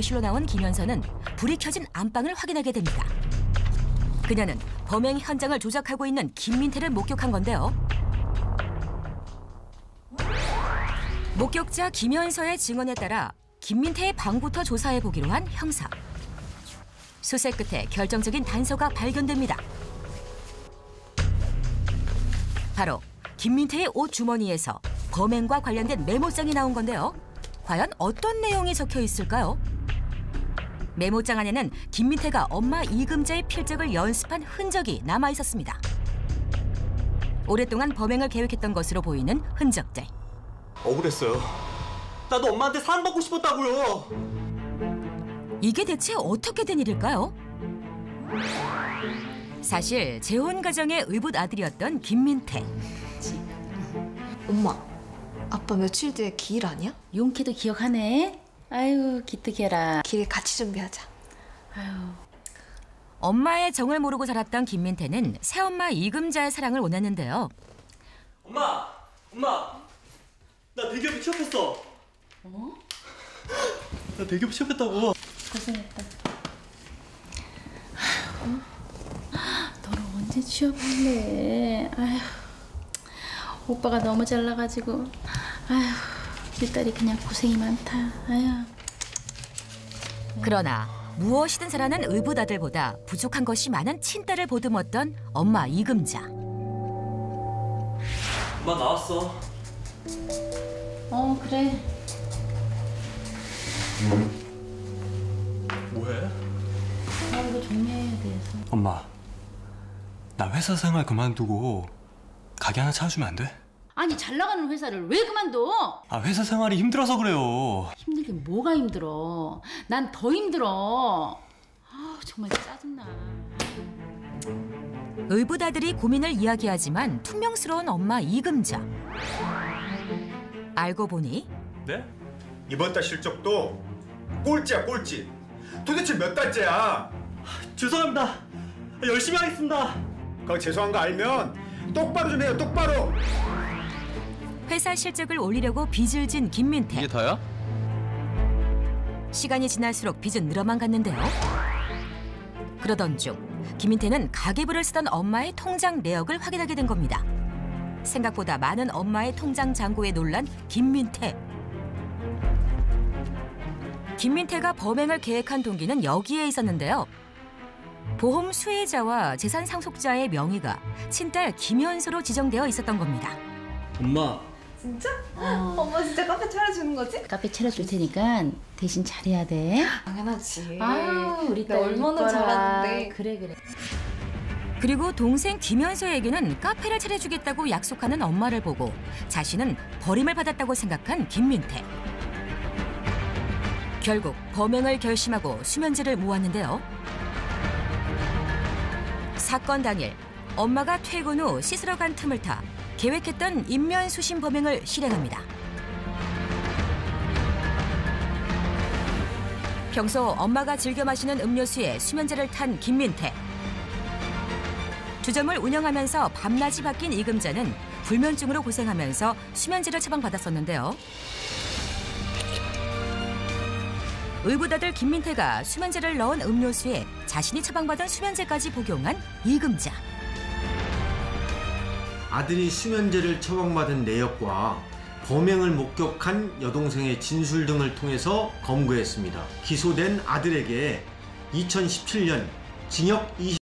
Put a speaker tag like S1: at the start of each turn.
S1: 실로 나온 김현서는 불이 켜진 안방을 확인하게 됩니다. 그녀는 범행 현장을 조작하고 있는 김민태를 목격한 건데요. 목격자 김현서의 증언에 따라 김민태의 방부터 조사해 보기로 한 형사. 수색 끝에 결정적인 단서가 발견됩니다. 바로 김민태의 옷 주머니에서 범행과 관련된 메모장이 나온 건데요. 과연 어떤 내용이 적혀 있을까요? 메모장 안에는 김민태가 엄마 이금자의 필적을 연습한 흔적이 남아 있었습니다. 오랫동안 범행을 계획했던 것으로 보이는 흔적들.
S2: 억울했어요. 나도 엄마한테 사랑받고 싶었다고요.
S1: 이게 대체 어떻게 된 일일까요? 사실 재혼 가정의 의붓 아들이었던 김민태.
S3: 엄마, 아빠 며칠 뒤에 기일 아니야?
S4: 용케도 기억하네. 아유 기특해라.
S3: 기일 같이 준비하자.
S4: 아유
S1: 엄마의 정을 모르고 자랐던 김민태는 새엄마 이금자의 사랑을 원했는데요.
S2: 엄마, 엄마, 나 대기업에 취업했어.
S4: 어?
S2: 나 대기업 취업했다고.
S4: 고생했다. 언제 취업할래? 아휴 오빠가 너무 잘나가지고 아휴 우리 딸이 그냥 고생이 많다. 아휴.
S1: 그러나 무엇이든 잘하는 의붓 아들보다 부족한 것이 많은 친딸을 보듬었던 엄마 이금자.
S2: 엄마 나왔어.
S4: 어 그래.
S2: 뭐해?
S4: 아 이거 정리해야 돼서.
S2: 엄마, 나 회사 생활 그만두고 가게 하나 찾아주면 안 돼?
S4: 아니 잘 나가는 회사를 왜 그만둬?
S2: 아 회사 생활이 힘들어서 그래요.
S4: 힘들게 뭐가 힘들어? 난 더 힘들어. 아 정말 짜증나.
S1: 의붓 아들이 고민을 이야기하지만 퉁명스러운 엄마 이금자. 알고 보니
S2: 네?
S5: 이번 달 실적도 꼴찌야 꼴찌 도대체 몇 달째야
S2: 죄송합니다. 열심히 하겠습니다.
S5: 그거 죄송한 거 알면 똑바로 좀 해요 똑바로
S1: 회사 실적을 올리려고 빚을 진 김민태.
S6: 이게 다야?
S1: 시간이 지날수록 빚은 늘어만 갔는데요. 그러던 중 김민태는 가계부를 쓰던 엄마의 통장 내역을 확인하게 된 겁니다. 생각보다 많은 엄마의 통장 잔고에 놀란 김민태. 김민태가 범행을 계획한 동기는 여기에 있었는데요. 보험 수혜자와 재산 상속자의 명의가 친딸 김현수로 지정되어 있었던 겁니다.
S2: 엄마,
S3: 진짜?
S4: 어,
S3: 엄마 진짜 카페 차려주는 거지?
S4: 카페 차려줄 테니까 대신 잘해야 돼.
S3: 당연하지.
S4: 아유 우리 딸
S3: 얼마나
S4: 이뻐라.
S3: 잘하는데.
S4: 그래 그래.
S1: 그리고 동생 김현서에게는 카페를 차려주겠다고 약속하는 엄마를 보고 자신은 버림을 받았다고 생각한 김민태. 결국 범행을 결심하고 수면제를 모았는데요. 사건 당일 엄마가 퇴근 후 씻으러 간 틈을 타 계획했던 인면 수신 범행을 실행합니다. 평소 엄마가 즐겨 마시는 음료수에 수면제를 탄 김민태. 주점을 운영하면서 밤낮이 바뀐 이금자는 불면증으로 고생하면서 수면제를 처방받았었는데요. 의붓아들 김민태가 수면제를 넣은 음료수에 자신이 처방받은 수면제까지 복용한 이금자.
S7: 아들이 수면제를 처방받은 내역과 범행을 목격한 여동생의 진술 등을 통해서 검거했습니다. 기소된 아들에게 2017년 징역 20